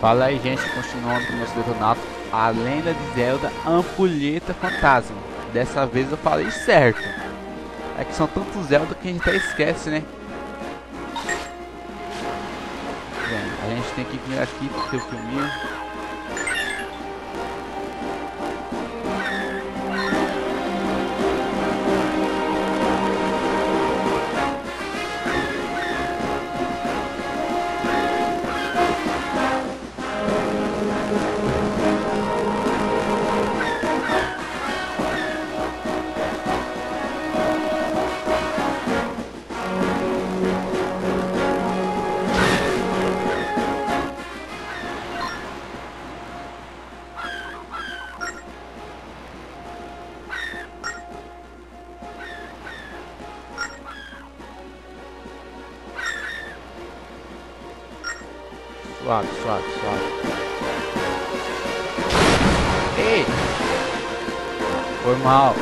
Fala aí, gente, continuando com o nosso detonato. A lenda de Zelda Ampulheta Fantasma. Dessa vez eu falei certo. É que são tantos Zelda que a gente até esquece, né? Bem, a gente tem que vir aqui pro seu filminho. Foi mal.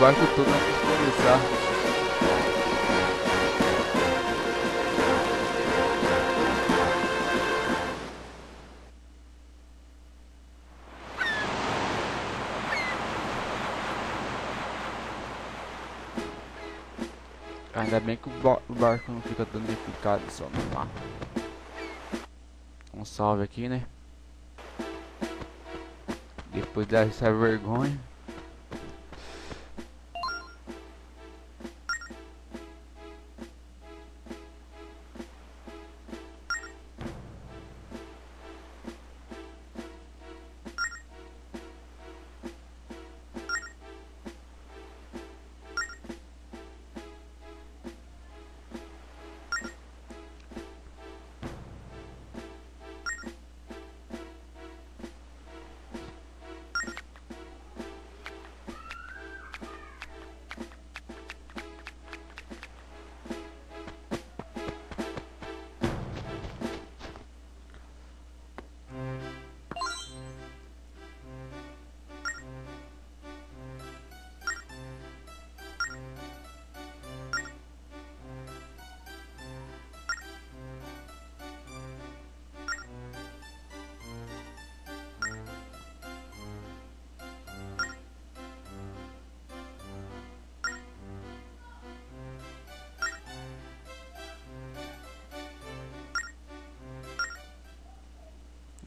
Barco todo antes de começar. Ainda bem que o, o barco não fica danificado só no mar. Um salve aqui, né? Depois dessa vergonha.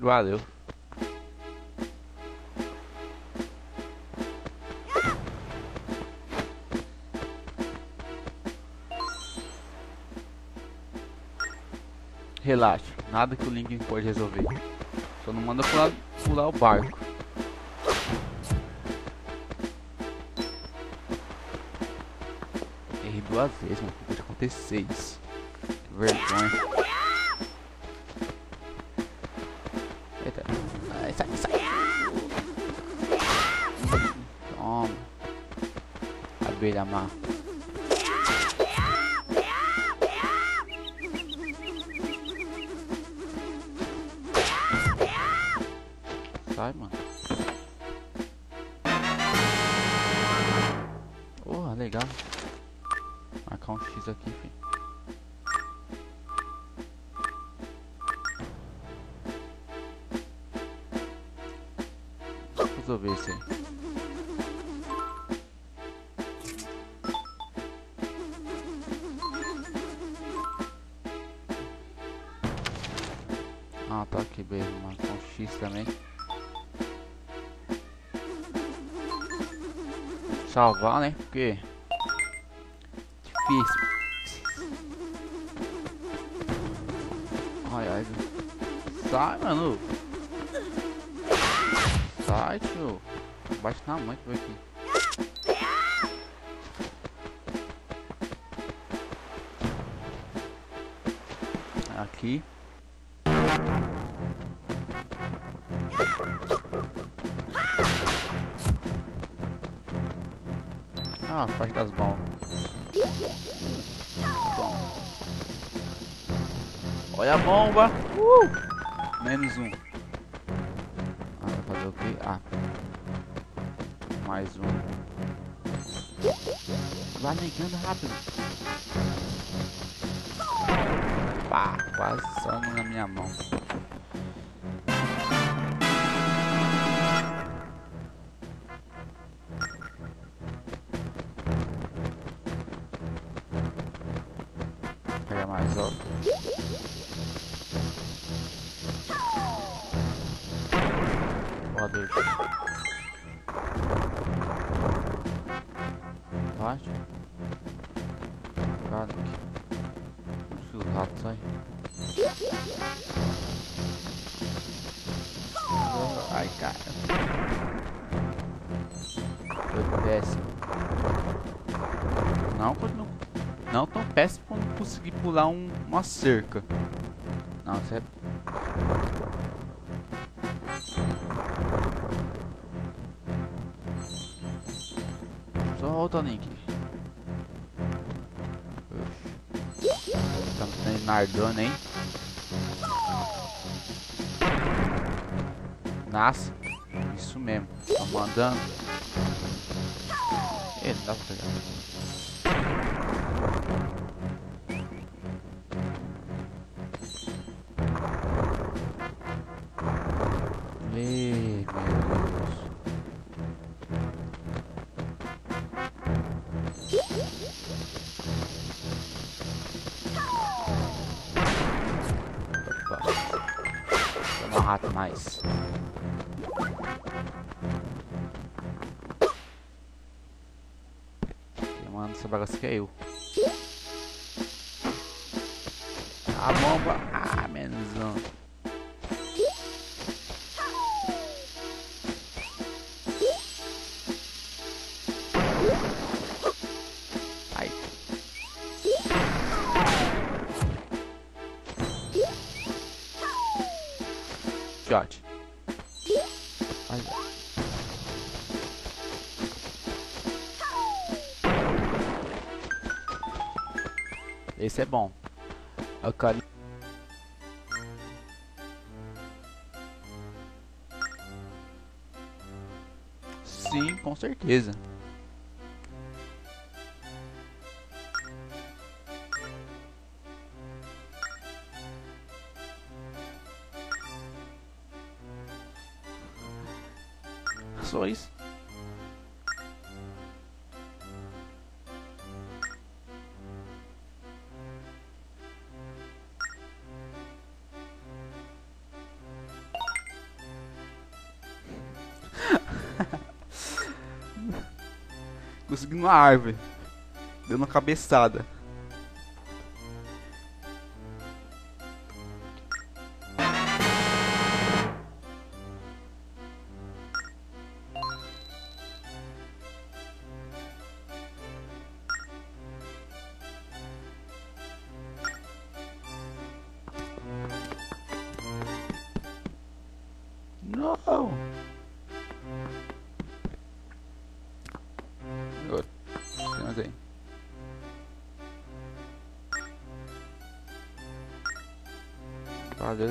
Valeu. Relaxa, nada que o Link pode resolver. Só não manda pular, pular o barco. Errei duas vezes, mano. Pode acontecer isso. Que vergonha. Abelha má. Sai, mano. Porra, legal. Marcar um X aqui, filho. Eu resolver isso aí. Marcar um X também. Salvar, né? Porque difícil. Ai, ai. Sai, mano. Sai, tio. Bate na mãe que vai aqui. Aqui. Ah, parte das bombas. Bom. Olha a bomba! Uh! Menos um. Ah, vai fazer o quê? Ah. Mais um. Vai negando rápido. Pá, quase só na minha mão. Mais ó. Pode. Bate. Cara, que. Se o rato sai. Ai, cara. Foi péssimo. Não, não, não tão péssimo conseguir pular um, uma cerca. Não, isso é Solta, Link. Estamos treinando, hein? Nasce. Isso mesmo. Tá mandando. Ele dá pra pegar. Toma rato mais. Quem manda essa bagaça aqui é eu. A bomba. Ah, menos um. Shot. Ai. Esse é bom. É o cara. Sim, com certeza. Isso. Consegui uma árvore. Deu uma cabeçada.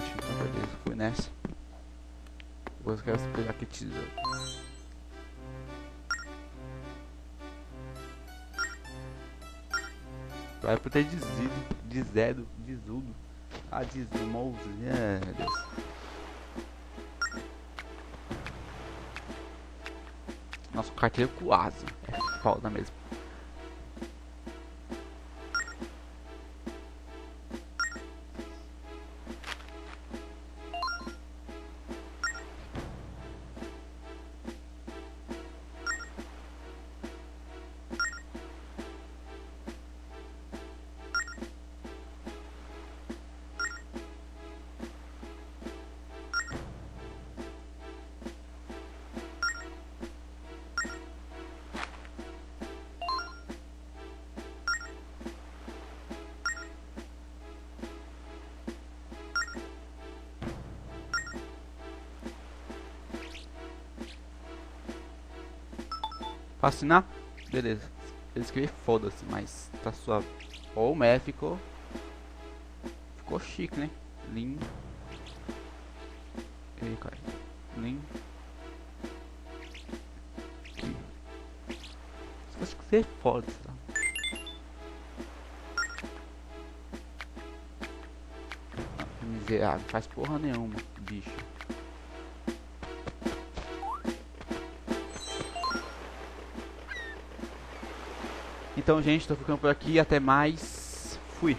Time. Então, beleza. Fui nessa. Quero pegar aqui tesouro. Vai por ter dizido, dizedo, dizudo. Ah, dizimou. É, meu Deus. Nosso carteiro com asa. É foda mesmo. Assinar? Beleza. Eu escrevi foda-se, mas tá suave. Ou o Mé ficou. Ficou chique, né? Lin. Ei, cara. Lin. Aqui. Se fosse ser foda, tá? Miserável, faz porra nenhuma, bicho. Então, gente, tô ficando por aqui. Até mais. Fui.